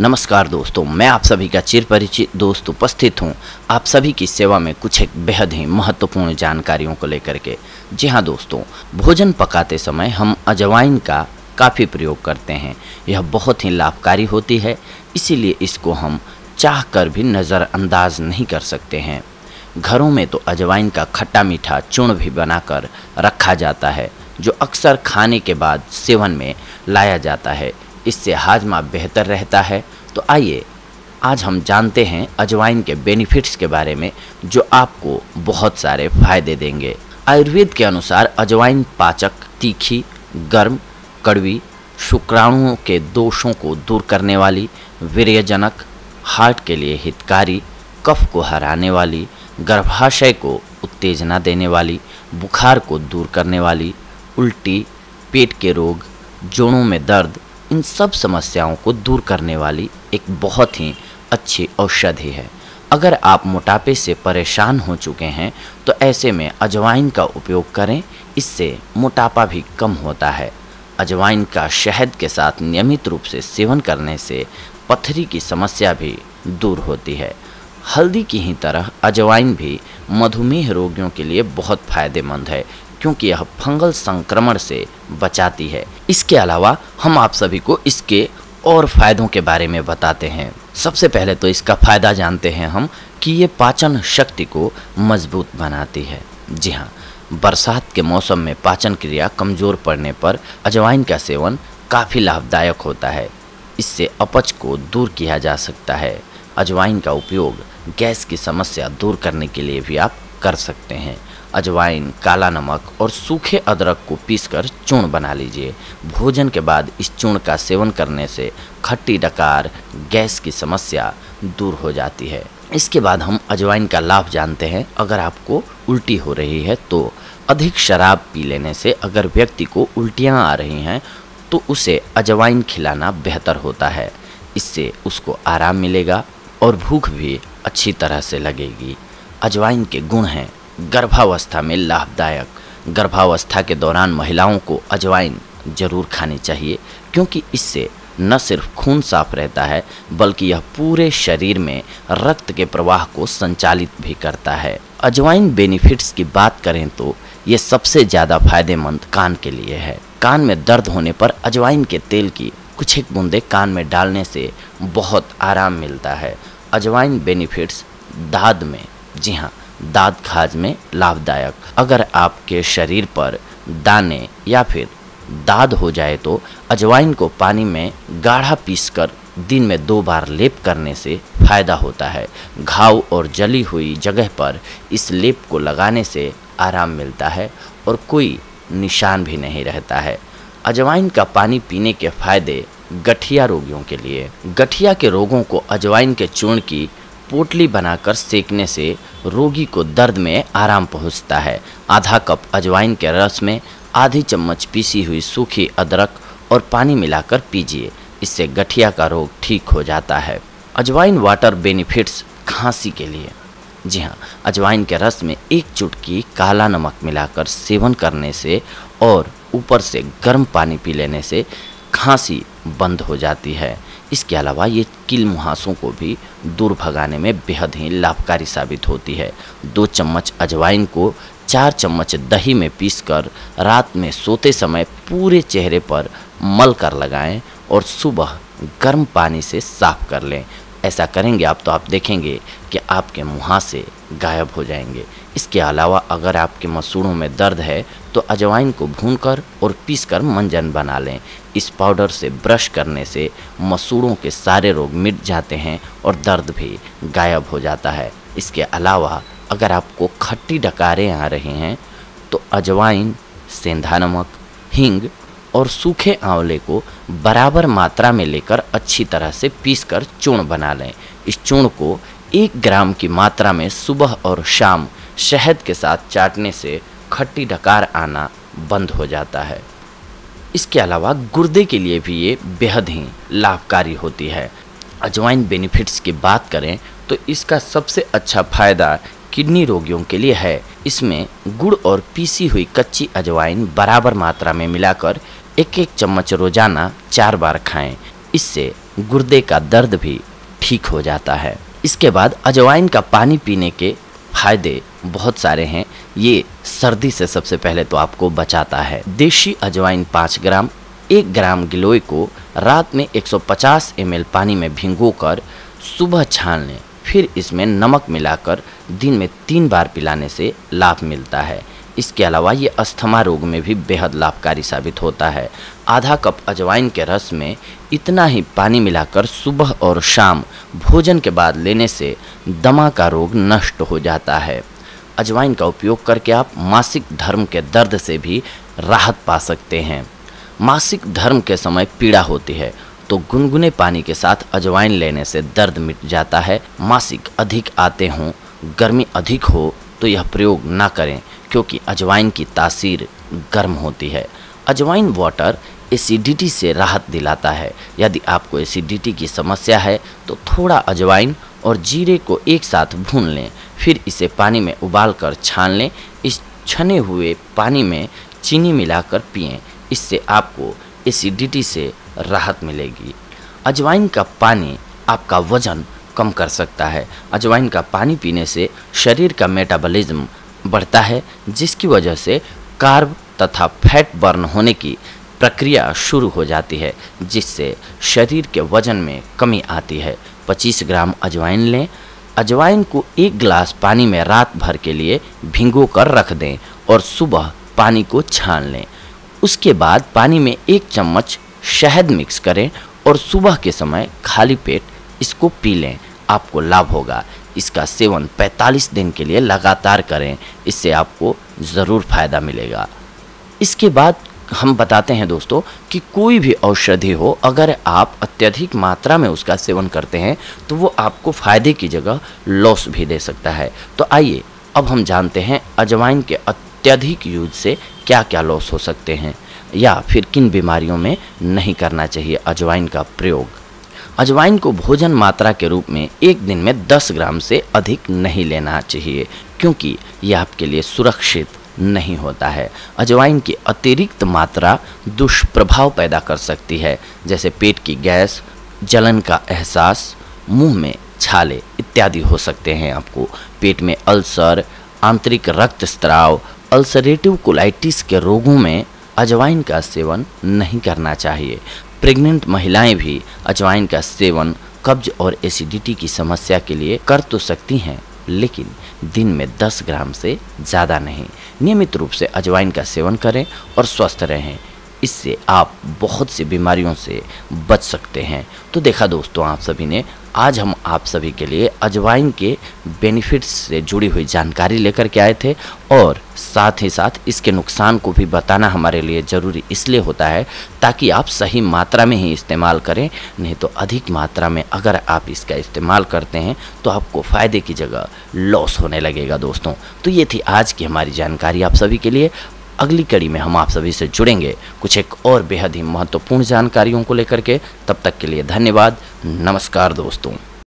नमस्कार दोस्तों, मैं आप सभी का चिर परिचित दोस्त उपस्थित हूँ। आप सभी की सेवा में कुछ एक बेहद ही महत्वपूर्ण जानकारियों को लेकर के। जी हाँ दोस्तों, भोजन पकाते समय हम अजवाइन का काफ़ी प्रयोग करते हैं। यह बहुत ही लाभकारी होती है, इसीलिए इसको हम चाह कर भी नज़रअंदाज नहीं कर सकते हैं। घरों में तो अजवाइन का खट्टा मीठा चूर्ण भी बनाकर रखा जाता है, जो अक्सर खाने के बाद सेवन में लाया जाता है। इससे हाजमा बेहतर रहता है। तो आइए, आज हम जानते हैं अजवाइन के बेनिफिट्स के बारे में, जो आपको बहुत सारे फ़ायदे देंगे। आयुर्वेद के अनुसार अजवाइन पाचक, तीखी, गर्म, कड़वी, शुक्राणुओं के दोषों को दूर करने वाली, वीर्यजनक, हार्ट के लिए हितकारी, कफ को हराने वाली, गर्भाशय को उत्तेजना देने वाली, बुखार को दूर करने वाली, उल्टी, पेट के रोग, जोड़ों में दर्द इन सब समस्याओं को दूर करने वाली एक बहुत ही अच्छी औषधि है अगर आप मोटापे से परेशान हो चुके हैं तो ऐसे में अजवाइन का उपयोग करें, इससे मोटापा भी कम होता है। अजवाइन का शहद के साथ नियमित रूप से सेवन करने से पथरी की समस्या भी दूर होती है। हल्दी की ही तरह अजवाइन भी मधुमेह रोगियों के लिए बहुत फ़ायदेमंद है क्योंकि यह फंगल संक्रमण से बचाती है। इसके अलावा हम आप सभी को इसके और फायदों के बारे में बताते हैं। सबसे पहले तो इसका फ़ायदा जानते हैं हम कि ये पाचन शक्ति को मज़बूत बनाती है। जी हाँ बरसात के मौसम में पाचन क्रिया कमज़ोर पड़ने पर अजवाइन का सेवन काफ़ी लाभदायक होता है। इससे अपच को दूर किया जा सकता है। अजवाइन का उपयोग गैस की समस्या दूर करने के लिए भी आप कर सकते हैं। अजवाइन, काला नमक और सूखे अदरक को पीसकर चूर्ण बना लीजिए। भोजन के बाद इस चूर्ण का सेवन करने से खट्टी डकार, गैस की समस्या दूर हो जाती है। इसके बाद हम अजवाइन का लाभ जानते हैं। अगर आपको उल्टी हो रही है तो अधिक शराब पी लेने से अगर व्यक्ति को उल्टियाँ आ रही हैं तो उसे अजवाइन खिलाना बेहतर होता है। इससे उसको आराम मिलेगा और भूख भी अच्छी तरह से लगेगी। अजवाइन के गुण हैं। गर्भावस्था में लाभदायक। गर्भावस्था के दौरान महिलाओं को अजवाइन ज़रूर खानी चाहिए, क्योंकि इससे न सिर्फ़ खून साफ़ रहता है, बल्कि यह पूरे शरीर में रक्त के प्रवाह को संचालित भी करता है। अजवाइन बेनिफिट्स की बात करें तो ये सबसे ज़्यादा फ़ायदेमंद कान के लिए है। कान में दर्द होने पर अजवाइन के तेल की कुछ एक बूंदे कान में डालने से बहुत आराम मिलता है। अजवाइन बेनिफिट्स दाद में। जी हाँ दांत खाज में लाभदायक। अगर आपके शरीर पर दाने या फिर दाद हो जाए तो अजवाइन को पानी में गाढ़ा पीसकर दिन में दो बार लेप करने से फ़ायदा होता है। घाव और जली हुई जगह पर इस लेप को लगाने से आराम मिलता है और कोई निशान भी नहीं रहता है। अजवाइन का पानी पीने के फ़ायदे गठिया रोगियों के लिए। गठिया के रोगों को अजवाइन के चूर्ण की पोटली बनाकर सेकने से रोगी को दर्द में आराम पहुँचता है। आधा कप अजवाइन के रस में आधी चम्मच पीसी हुई सूखी अदरक और पानी मिलाकर पीजिए। इससे गठिया का रोग ठीक हो जाता है। अजवाइन वाटर बेनिफिट्स खांसी के लिए। जी हाँ अजवाइन के रस में एक चुटकी काला नमक मिलाकर सेवन करने से और ऊपर से गर्म पानी पी लेने से खांसी बंद हो जाती है। इसके अलावा ये किल मुहासों को भी दूर भगाने में बेहद ही लाभकारी साबित होती है। दो चम्मच अजवाइन को चार चम्मच दही में पीसकर रात में सोते समय पूरे चेहरे पर मल कर लगाएँ और सुबह गर्म पानी से साफ़ कर लें। ऐसा करेंगे, आप तो आप देखेंगे कि आपके मुहासे गायब हो जाएँगे। इसके अलावा अगर आपके मसूड़ों में दर्द है तो अजवाइन को भूनकर और पीसकर मंजन बना लें। इस पाउडर से ब्रश करने से मसूड़ों के सारे रोग मिट जाते हैं और दर्द भी गायब हो जाता है। इसके अलावा अगर आपको खट्टी डकारें आ रही हैं तो अजवाइन, सेंधा नमक, हींग और सूखे आंवले को बराबर मात्रा में लेकर अच्छी तरह से पीसकर चूर्ण बना लें। इस चूर्ण को एक ग्राम की मात्रा में सुबह और शाम शहद के साथ चाटने से खट्टी डकार आना बंद हो जाता है। इसके अलावा गुर्दे के लिए भी ये बेहद ही लाभकारी होती है। अजवाइन बेनिफिट्स की बात करें तो इसका सबसे अच्छा फ़ायदा किडनी रोगियों के लिए है। इसमें गुड़ और पीसी हुई कच्ची अजवाइन बराबर मात्रा में मिलाकर एक एक चम्मच रोज़ाना चार बार खाएँ। इससे गुर्दे का दर्द भी ठीक हो जाता है। इसके बाद अजवाइन का पानी पीने के फ़ायदे बहुत सारे हैं। ये सर्दी से सबसे पहले तो आपको बचाता है। देशी अजवाइन पाँच ग्राम, एक ग्राम गिलोय को रात में 150 ml पानी में भिंगोकर सुबह छान लें। फिर इसमें नमक मिलाकर दिन में तीन बार पिलाने से लाभ मिलता है। इसके अलावा ये अस्थमा रोग में भी बेहद लाभकारी साबित होता है। आधा कप अजवाइन के रस में इतना ही पानी मिलाकर सुबह और शाम भोजन के बाद लेने से दमा का रोग नष्ट हो जाता है। अजवाइन का उपयोग करके आप मासिक धर्म के दर्द से भी राहत पा सकते हैं। मासिक धर्म के समय पीड़ा होती है तो गुनगुने पानी के साथ अजवाइन लेने से दर्द मिट जाता है। मासिक अधिक आते हों, गर्मी अधिक हो तो यह प्रयोग ना करें। क्योंकि अजवाइन की तासीर गर्म होती है। अजवाइन वाटर एसिडिटी से राहत दिलाता है। यदि आपको एसिडिटी की समस्या है तो थोड़ा अजवाइन और जीरे को एक साथ भून लें। फिर इसे पानी में उबाल कर छान लें। इस छने हुए पानी में चीनी मिलाकर पिएँ। इससे आपको एसिडिटी से राहत मिलेगी। अजवाइन का पानी आपका वज़न कम कर सकता है। अजवाइन का पानी पीने से शरीर का मेटाबॉलिज्म बढ़ता है, जिसकी वजह से कार्ब तथा फैट बर्न होने की प्रक्रिया शुरू हो जाती है, जिससे शरीर के वज़न में कमी आती है। 25 ग्राम अजवाइन लें। अजवाइन को एक गिलास पानी में रात भर के लिए भिंगो कर रख दें और सुबह पानी को छान लें। उसके बाद पानी में एक चम्मच शहद मिक्स करें और सुबह के समय खाली पेट इसको पी लें। आपको लाभ होगा। इसका सेवन 45 दिन के लिए लगातार करें। इससे आपको ज़रूर फ़ायदा मिलेगा। इसके बाद हम बताते हैं दोस्तों कि कोई भी औषधि हो, अगर आप अत्यधिक मात्रा में उसका सेवन करते हैं तो वो आपको फ़ायदे की जगह लॉस भी दे सकता है। तो आइए, अब हम जानते हैं अजवाइन के अत्यधिक यूज़ से क्या क्या लॉस हो सकते हैं, या फिर किन बीमारियों में नहीं करना चाहिए अजवाइन का प्रयोग। अजवाइन को भोजन मात्रा के रूप में एक दिन में 10 ग्राम से अधिक नहीं लेना चाहिए, क्योंकि यह आपके लिए सुरक्षित नहीं होता है। अजवाइन की अतिरिक्त मात्रा दुष्प्रभाव पैदा कर सकती है, जैसे पेट की गैस, जलन का एहसास, मुँह में छाले इत्यादि हो सकते हैं आपको। पेट में अल्सर, आंतरिक रक्त स्त्राव, अल्सरेटिव कोलाइटिस के रोगों में अजवाइन का सेवन नहीं करना चाहिए। प्रेग्नेंट महिलाएँ भी अजवाइन का सेवन, कब्ज और एसिडिटी की समस्या के लिए कर तो सकती हैं, लेकिन दिन में 10 ग्राम से ज़्यादा नहीं। नियमित रूप से अजवाइन का सेवन करें और स्वस्थ रहें। इससे आप बहुत सी बीमारियों से बच सकते हैं। तो देखा दोस्तों, आप सभी ने आज हम आप सभी के लिए अजवाइन के बेनिफिट्स से जुड़ी हुई जानकारी लेकर के आए थे और साथ ही साथ इसके नुकसान को भी बताना हमारे लिए ज़रूरी इसलिए होता है ताकि आप सही मात्रा में ही इस्तेमाल करें। नहीं तो अधिक मात्रा में अगर आप इसका इस्तेमाल करते हैं तो आपको फ़ायदे की जगह लॉस होने लगेगा दोस्तों। तो ये थी आज की हमारी जानकारी आप सभी के लिए। अगली कड़ी में हम आप सभी से जुड़ेंगे। कुछ एक और बेहद ही महत्वपूर्ण जानकारियों को लेकर के, तब तक के लिए धन्यवाद। नमस्कार दोस्तों।